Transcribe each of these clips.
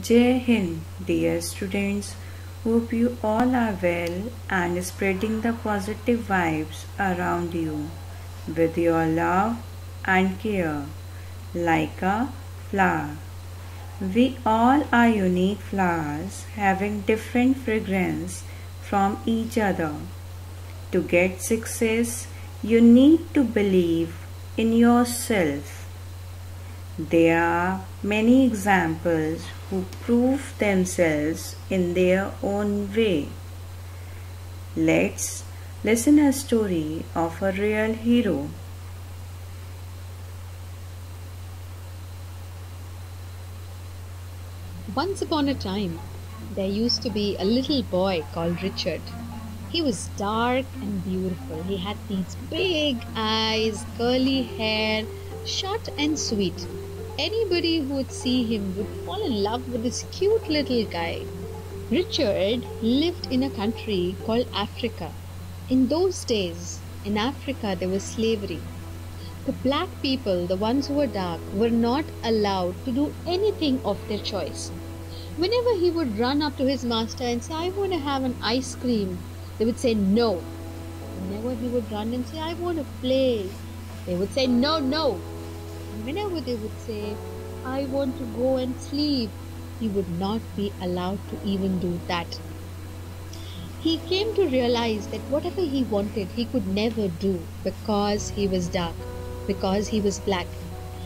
Jai Hind, dear students. Hope you all are well and spreading the positive vibes around you with your love and care like a flower. We all are unique flowers having different fragrance from each other. To get success, you need to believe in yourself. There are many examples who prove themselves in their own way. Let's listen a story of a real hero. Once upon a time, there used to be a little boy called Richard. He was dark and beautiful. He had these big eyes, curly hair, short and sweet. Anybody who would see him would fall in love with this cute little guy. Richard lived in a country called Africa. In those days, in Africa, there was slavery. The black people, the ones who were dark, were not allowed to do anything of their choice. Whenever he would run up to his master and say, I want to have an ice cream, they would say no. Whenever he would run and say, I want to play, they would say no, no. Whenever they would say, I want to go and sleep, he would not be allowed to even do that. He came to realize that whatever he wanted, he could never do because he was dark, because he was black.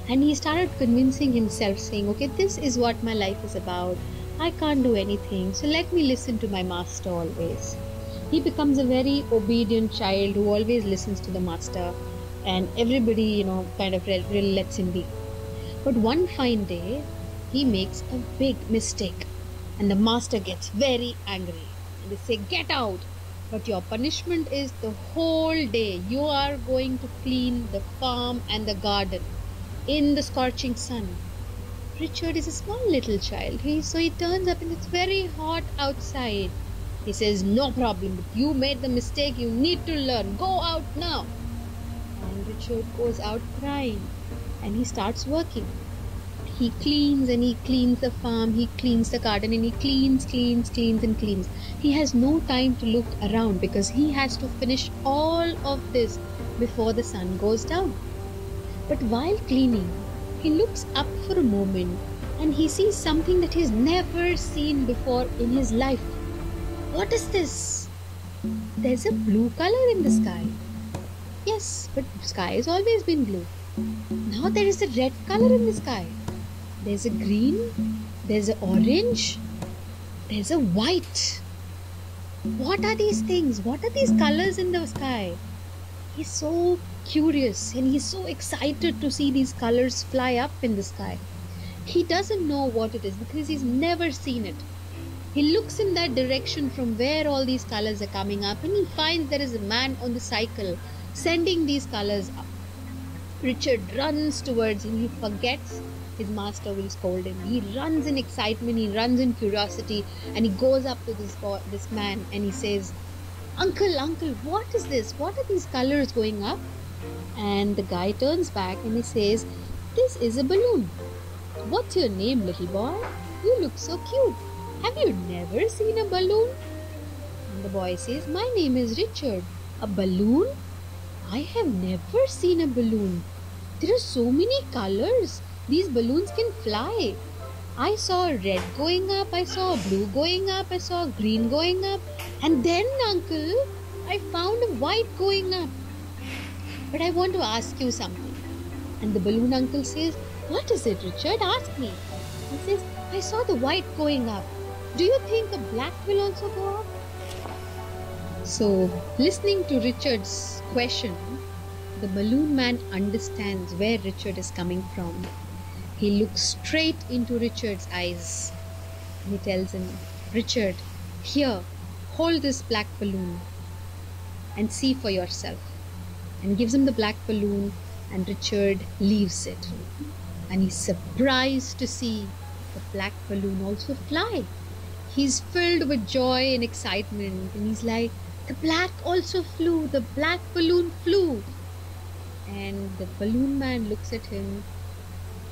And he started convincing himself, saying, Okay, this is what my life is about. I can't do anything, so let me listen to my master always. He becomes a very obedient child who always listens to the master and everybody you know kind of really lets him be. But one fine day he makes a big mistake and the master gets very angry. And they say get out. But your punishment is the whole day. You are going to clean the farm and the garden in the scorching sun. Richard is a small little child. He so he turns up and it's very hot outside. He says no problem. But you made the mistake. You need to learn. Go out now Richard goes out crying and he starts working. He cleans and he cleans the farm, he cleans the garden, and he cleans, cleans, cleans, and cleans. He has no time to look around because he has to finish all of this before the sun goes down. But while cleaning, he looks up for a moment and he sees something that he's never seen before in his life. What is this? There's a blue color in the sky. Yes, but sky has always been blue. Now there is a red color in the sky. There's a green, there's an orange, there's a white. What are these things? What are these colors in the sky? He's so curious and he's so excited to see these colors fly up in the sky. He doesn't know what it is because he's never seen it. He looks in that direction from where all these colors are coming up and he finds there is a man on the cycle sending these colors up. Richard runs towards him. He forgets his master will scold him. He runs in excitement, he runs in curiosity, and he goes up to this boy, this man and he says, Uncle, uncle, what is this? What are these colors going up? And the guy turns back and he says, This is a balloon. What's your name, little boy? You look so cute. Have you never seen a balloon? And the boy says, My name is Richard. A balloon? I have never seen a balloon. There are so many colors. These balloons can fly. I saw red going up, I saw blue going up, I saw green going up, and then, uncle, I found a white going up. But I want to ask you something. And the balloon uncle says, What is it, Richard? Ask me. He says, I saw the white going up. Do you think the black will also go up? So, listening to Richard's question, the balloon man understands where Richard is coming from. He looks straight into Richard's eyes. He tells him, Richard, here, hold this black balloon and see for yourself. And gives him the black balloon, and Richard leaves it. And he's surprised to see the black balloon also fly. He's filled with joy and excitement, and he's like, the black also flew, the black balloon flew. And the balloon man looks at him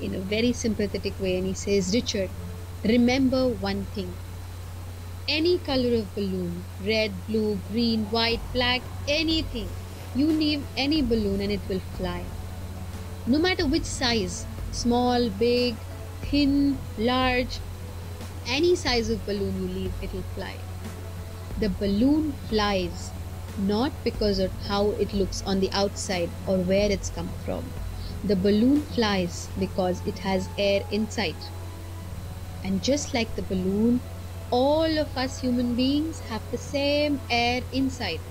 in a very sympathetic way and he says, Richard, Remember one thing any color of balloon red, blue, green, white, black, anything. You name any balloon and it will fly. No matter which size small, big, thin, large, any size of balloon you leave, it will fly. The balloon flies not because of how it looks on the outside or where it's come from. The balloon flies because it has air inside. And just like the balloon, all of us human beings have the same air inside.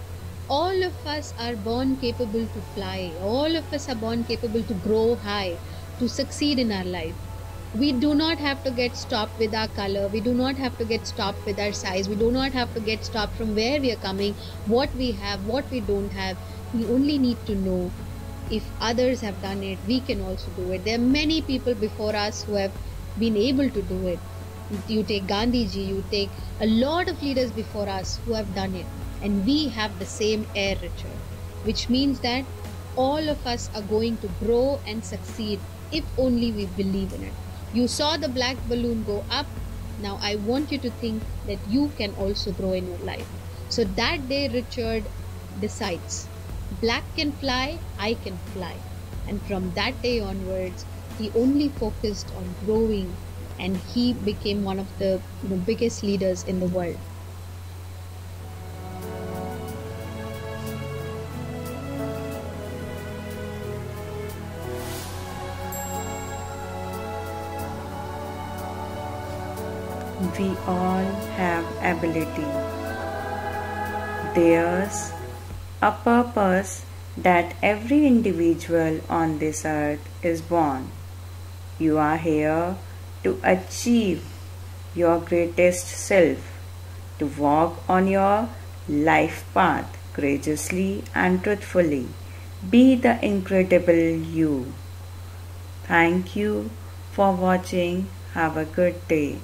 All of us are born capable to fly. All of us are born capable to grow high, to succeed in our life. We do not have to get stopped with our color. We do not have to get stopped with our size. We do not have to get stopped from where we are coming, what we have, what we don't have. We only need to know if others have done it, we can also do it. There are many people before us who have been able to do it. You take Gandhi ji, you take a lot of leaders before us who have done it, and we have the same air, Richard, which means that all of us are going to grow and succeed if only we believe in it. You saw the black balloon go up. Now I want you to think that you can also grow in your life. So that day, Richard decides black can fly, I can fly. And from that day onwards, he only focused on growing and he became one of the you know, biggest leaders in the world. We all have ability. There's a purpose that every individual on this earth is born. You are here to achieve your greatest self, to walk on your life path courageously and truthfully. Be the incredible you. Thank you for watching. Have a good day.